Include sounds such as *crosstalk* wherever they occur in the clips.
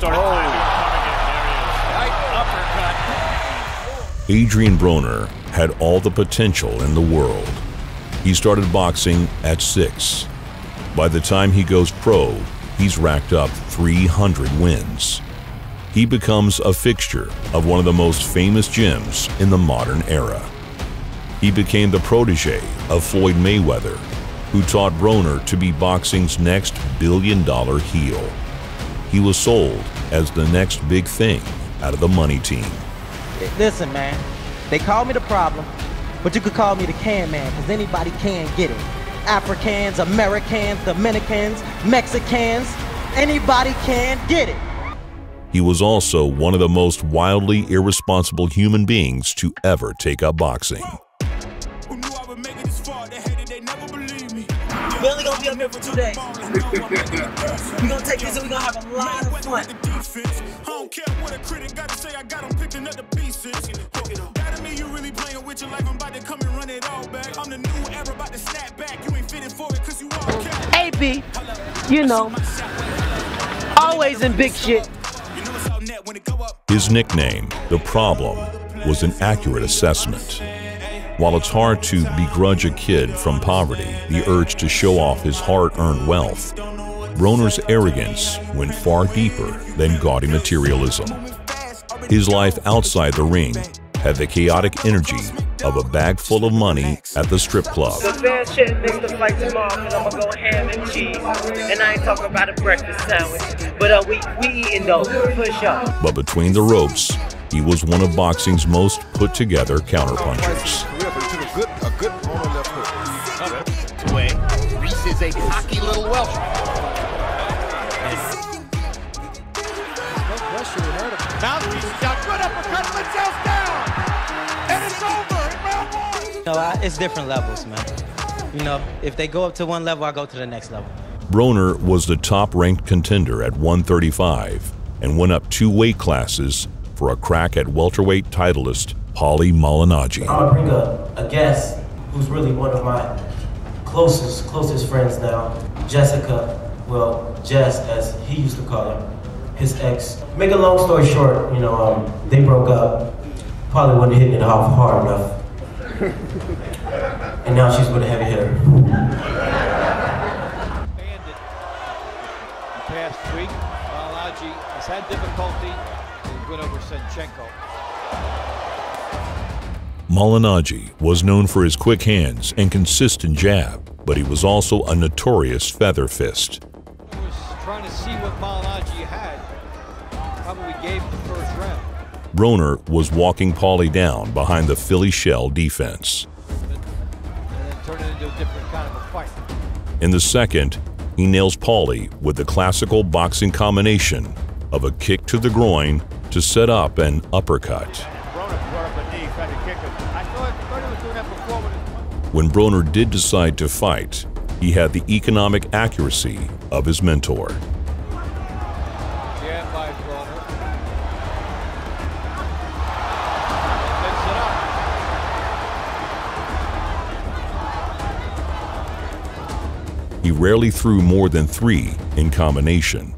started oh. coming in. There he is. Right uppercut. Adrien Broner had all the potential in the world. He started boxing at six. By the time he goes pro, he's racked up 300 wins. He becomes a fixture of one of the most famous gyms in the modern era. He became the protege of Floyd Mayweather, who taught Broner to be boxing's next billion dollar heel. He was sold as the next big thing out of the money team. Listen, man, they call me the problem, but you could call me the can man, because anybody can get it. Africans, Americans, Dominicans, Mexicans, anybody can get it. He was also one of the most wildly irresponsible human beings to ever take up boxing. We only gonna be up here for two days. we gonna take this and we gonna have a lot of fun. I don't care what a critic gotta say, I got them picking up the pieces. That me you really playing with your life, I'm about to come and run it all back. I'm the new era, about to snap back. You ain't fitting for it cause you all cap. AB, you know, always in big shit. His nickname, The Problem, was an accurate assessment. While it's hard to begrudge a kid from poverty the urge to show off his hard earned wealth, Broner's arrogance went far deeper than gaudy materialism. His life outside the ring had the chaotic energy of a bag full of money at the strip club. The bad shit makes the flight tomorrow and I'm gonna go ham and cheese. And I ain't talking about a breakfast sandwich, but uh, we, we eating those, push up. But between the ropes, he was one of boxing's most put together counterpunchers. A good, a good left hook. Way. Rees is a cocky little Welsh. No pressure, we heard him. Mouthpiece got good uppercut, Litzau's down! And it's over in round one! You know, I, it's different levels, man. You know, if they go up to one level, I go to the next level. Broner was the top ranked contender at 135 and went up two weight classes for a crack at welterweight titleist Paulie Malignaggi. I'm gonna bring a, a guest who's really one of my closest closest friends now, Jessica. Well, Jess, as he used to call her, his ex. Make a long story short, you know, um, they broke up. Probably wasn't hitting it off hard enough. *laughs* and now she's with a heavy hitter. past week, Malignaggi has had difficulty win over Senchenko. Malignaggi was known for his quick hands and consistent jab, but he was also a notorious feather fist. He was trying to see what Malignaggi had. Probably gave the first round. Broner was walking Paulie down behind the Philly shell defense. And then turn it into a different kind of a fight. In the second, he nails Paulie with the classical boxing combination of a kick to the groin to set up an uppercut. When Broner did decide to fight, he had the economic accuracy of his mentor. He rarely threw more than three in combination,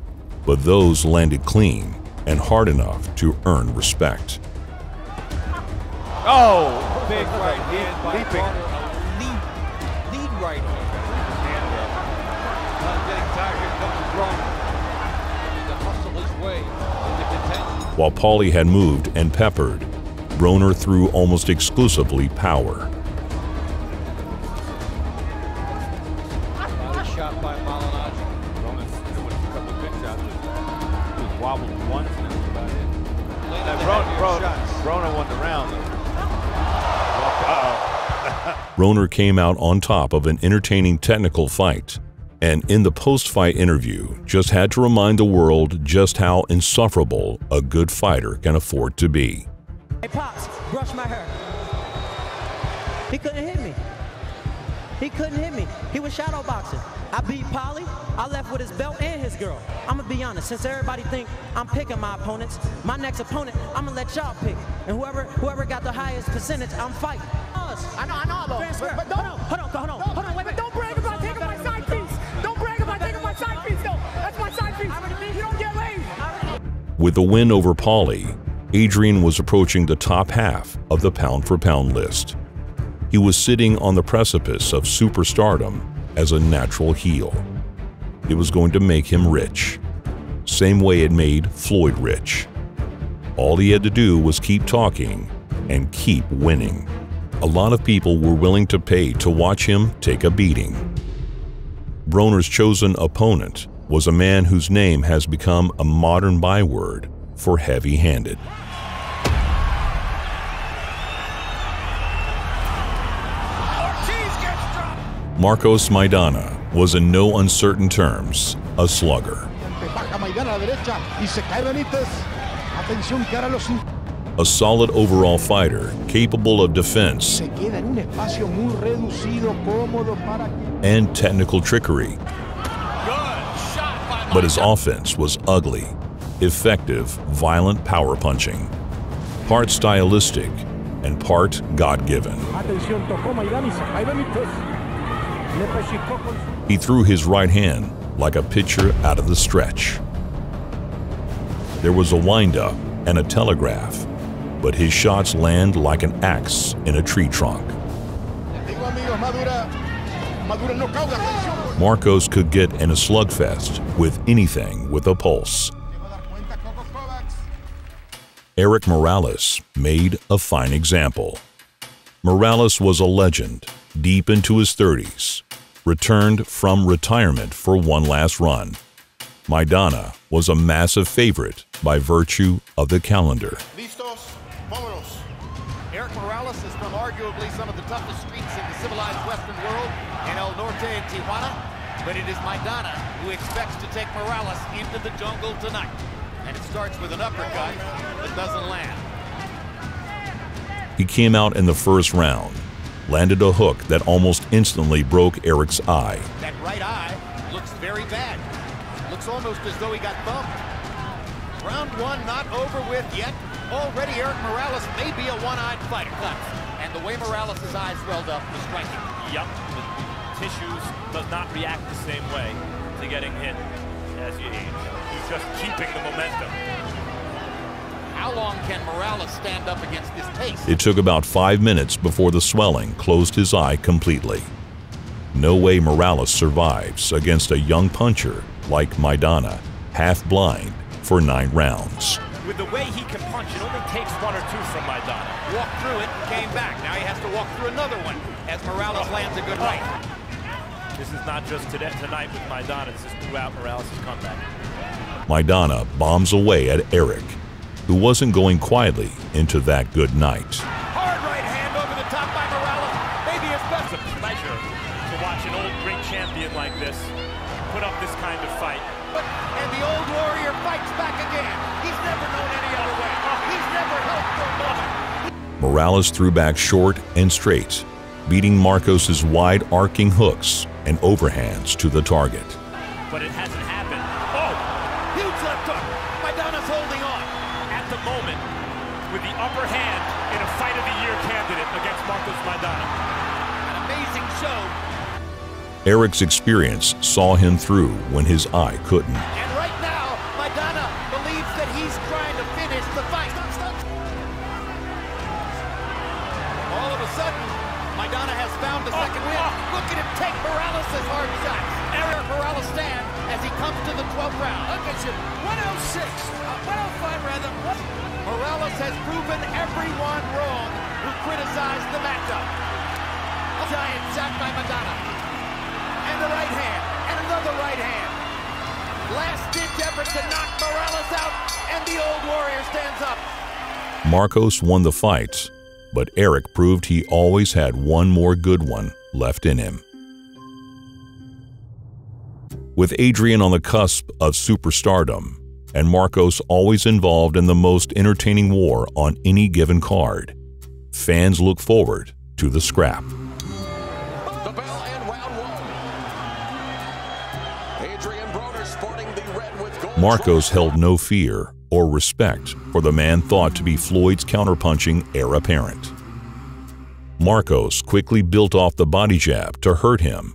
but those landed clean and hard enough to earn respect. Oh, big right hand by Leaping. Lead, lead right hand. Not getting tired, comes to hustle his way into contention. While Paulie had moved and peppered, Broner threw almost exclusively power. Broner came out on top of an entertaining technical fight, and in the post-fight interview just had to remind the world just how insufferable a good fighter can afford to be. Hey Pops, brush my hair. He couldn't hit me. He couldn't hit me. He was shadow boxing. I beat Paulie. I left with his belt and his girl. I'm gonna be honest, since everybody think I'm picking my opponents, my next opponent, I'm gonna let y'all pick. And whoever whoever got the highest percentage, I'm fighting. I know, I know, though. But, but don't, hold on, hold on, hold on, hold on, wait, wait. Don't brag about taking my side piece. Don't brag about taking my side piece, though. That's my side piece. You don't get laid. With the win over Paulie, Adrien was approaching the top half of the pound for pound list. He was sitting on the precipice of superstardom as a natural heel. It was going to make him rich, same way it made Floyd rich. All he had to do was keep talking and keep winning. A lot of people were willing to pay to watch him take a beating. Broner's chosen opponent was a man whose name has become a modern byword for heavy-handed. Marcos Maidana was in no uncertain terms a slugger. A solid overall fighter, capable of defense and technical trickery. But his offense was ugly, effective, violent power punching, part stylistic and part God-given. He threw his right hand like a pitcher out of the stretch. There was a windup and a telegraph, but his shots land like an axe in a tree trunk. Marcos could get in a slugfest with anything with a pulse. Erik Morales made a fine example. Morales was a legend, deep into his 30s, returned from retirement for one last run. Maidana was a massive favorite by virtue of the calendar. Listos, vámonos. Erik Morales is from arguably some of the toughest streets in the civilized Western world, in El Norte and Tijuana, but it is Maidana who expects to take Morales into the jungle tonight. And it starts with an uppercut that doesn't land. He came out in the first round, landed a hook that almost instantly broke Erik's eye. That right eye looks very bad. Looks almost as though he got bumped. Round one not over with yet. Already Erik Morales may be a one-eyed fighter. And the way Morales' eyes swelled up was striking. Yep, the tissues does not react the same way to getting hit as you age. He's just keeping the momentum. How long can Morales stand up against this pace? It took about five minutes before the swelling closed his eye completely. No way Morales survives against a young puncher like Maidana, half blind, for nine rounds. With the way he can punch, it only takes one or two from Maidana. Walked through it and came back. Now he has to walk through another one as Morales lands a good oh. right. This is not just today, tonight with Maidana, this is throughout Morales' comeback. Maidana bombs away at Erik, who wasn't going quietly into that good night. Morales threw back short and straight, beating Marcos's wide arcing hooks and overhands to the target. But it hasn't happened. Oh, Huge left hook. Maidana's holding on. at the moment, with the upper hand in a fight of the year candidate against Marcos Maidana. An amazing show. Erik's experience saw him through when his eye couldn't. Comes 12th round. Look at you. 106. Uh, 105 rather. Morales has proven everyone wrong who criticized the matchup. A giant shot by Maidana. And the right hand. And another right hand. Last ditch effort to knock Morales out. And the old warrior stands up. Marcos won the fight, but Erik proved he always had one more good one left in him. With Adrien on the cusp of superstardom and Marcos always involved in the most entertaining war on any given card, fans look forward to the scrap. The bell and round one. Adrien Broner sporting the red with gold. Marcos held no fear or respect for the man thought to be Floyd's counterpunching heir apparent. Marcos quickly built off the body jab to hurt him,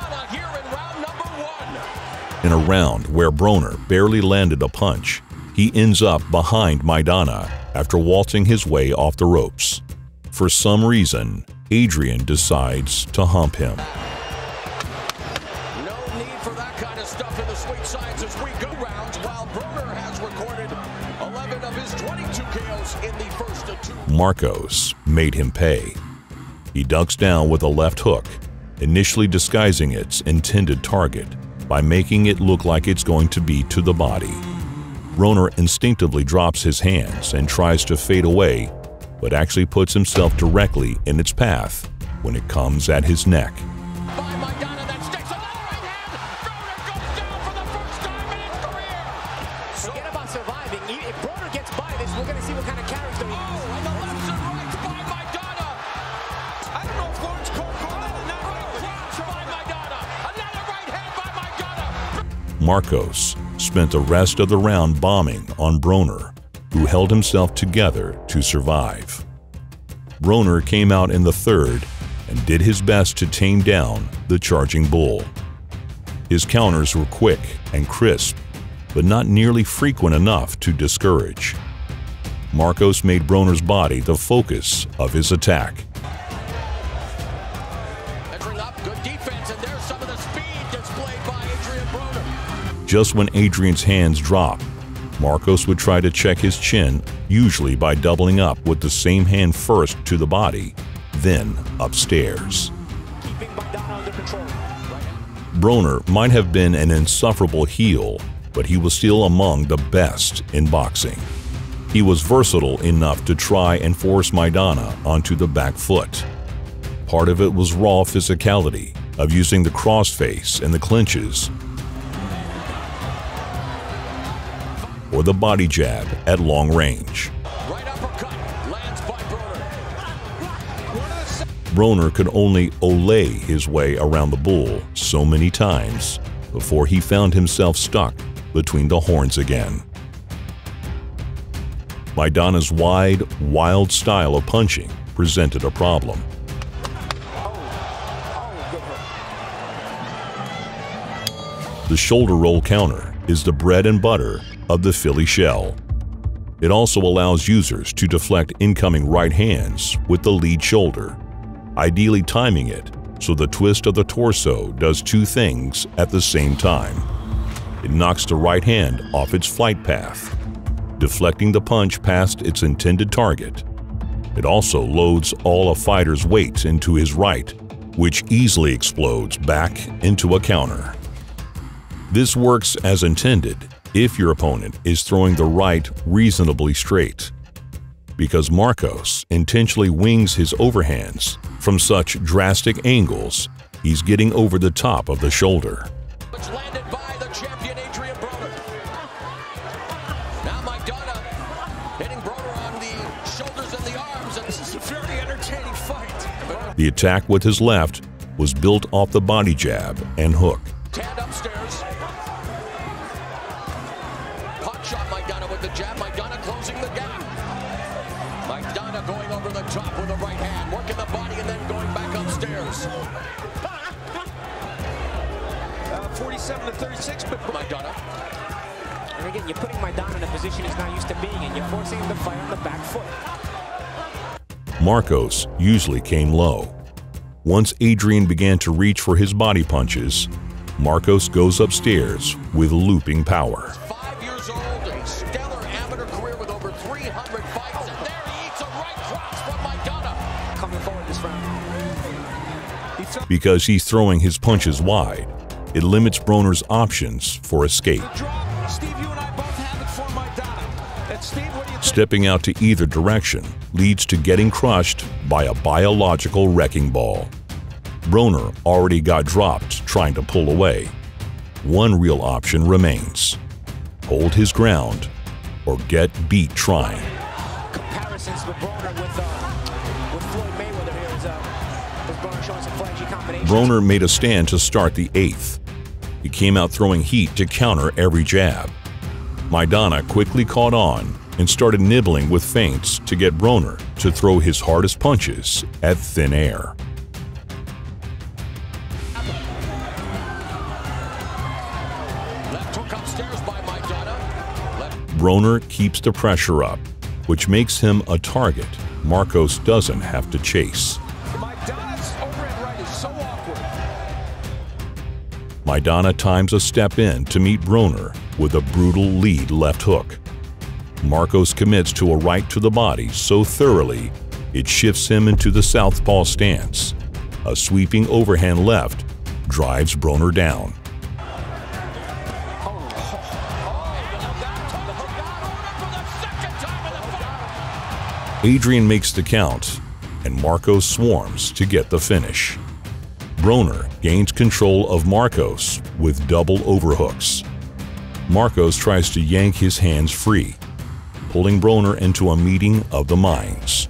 In a round where Broner barely landed a punch, he ends up behind Maidana after waltzing his way off the ropes. For some reason, Adrien decides to hump him. No need for that kind of stuff in the sweet science as we go rounds while Broner has recorded 11 of his 22 KOs in the first two. Marcos made him pay. He ducks down with a left hook, initially disguising its intended target by making it look like it's going to be to the body. Broner instinctively drops his hands and tries to fade away, but actually puts himself directly in its path when it comes at his neck. Marcos spent the rest of the round bombing on Broner, who held himself together to survive. Broner came out in the third and did his best to tame down the charging bull. His counters were quick and crisp, but not nearly frequent enough to discourage. Marcos made Broner's body the focus of his attack. Just when Adrien's hands dropped, Marcos would try to check his chin, usually by doubling up with the same hand first to the body, then upstairs. Broner might have been an insufferable heel, but he was still among the best in boxing. He was versatile enough to try and force Maidana onto the back foot. Part of it was raw physicality of using the crossface and the clinches, or the body jab at long range. Right uppercut lands by Broner. Broner could only olay his way around the bull so many times before he found himself stuck between the horns again. Maidana's wide, wild style of punching presented a problem. The shoulder roll counter is the bread and butter of the Philly shell. It also allows users to deflect incoming right hands with the lead shoulder, ideally timing it so the twist of the torso does two things at the same time. It knocks the right hand off its flight path, deflecting the punch past its intended target. It also loads all a fighter's weight into his right, which easily explodes back into a counter. This works as intended if your opponent is throwing the right reasonably straight. Because Marcos intentionally wings his overhands from such drastic angles, he's getting over the top of the shoulder. Which landed by the champion Adrien Broner. Now Maidana hitting Broner on the shoulders and the arms, and this is a very entertaining fight. The attack with his left was built off the body jab and hook. Hand upstairs. Working the body and then going back upstairs. Uh, 47 to 36, but Maidana And again, you're putting Maidana in a position he's not used to being in. You're forcing him to fight on the back foot. Marcos usually came low. Once Adrien began to reach for his body punches, Marcos goes upstairs with looping power. Because he's throwing his punches wide, it limits Broner's options for escape. Stepping out to either direction leads to getting crushed by a biological wrecking ball. Broner already got dropped trying to pull away. One real option remains hold his ground or get beat trying. Broner made a stand to start the eighth. He came out throwing heat to counter every jab. Maidana quickly caught on and started nibbling with feints to get Broner to throw his hardest punches at thin air. Broner keeps the pressure up, which makes him a target Marcos doesn't have to chase. Maidana times a step in to meet Broner with a brutal lead left hook. Marcos commits to a right to the body so thoroughly it shifts him into the southpaw stance. A sweeping overhand left drives Broner down. Adrien makes the count, and Marcos swarms to get the finish. Broner gains control of Marcos with double overhooks. Marcos tries to yank his hands free, pulling Broner into a meeting of the minds.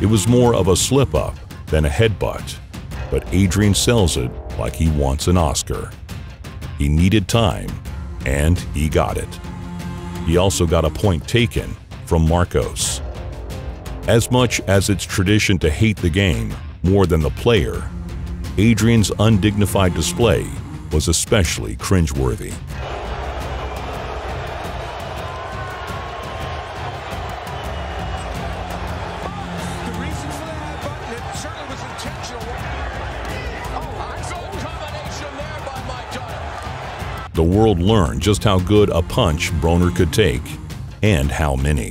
It was more of a slip-up than a headbutt, but Adrien sells it like he wants an Oscar. He needed time, and he got it. He also got a point taken from Marcos. As much as it's tradition to hate the game more than the player, Adrien's undignified display was especially cringeworthy. The world learned just how good a punch Broner could take and how many.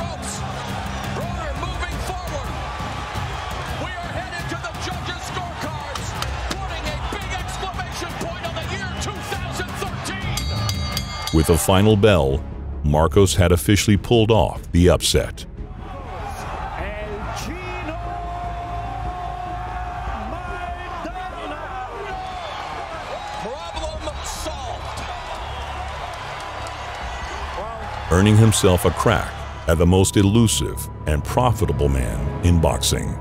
With a final bell, Marcos had officially pulled off the upset. Earning himself a crack at the most elusive and profitable man in boxing.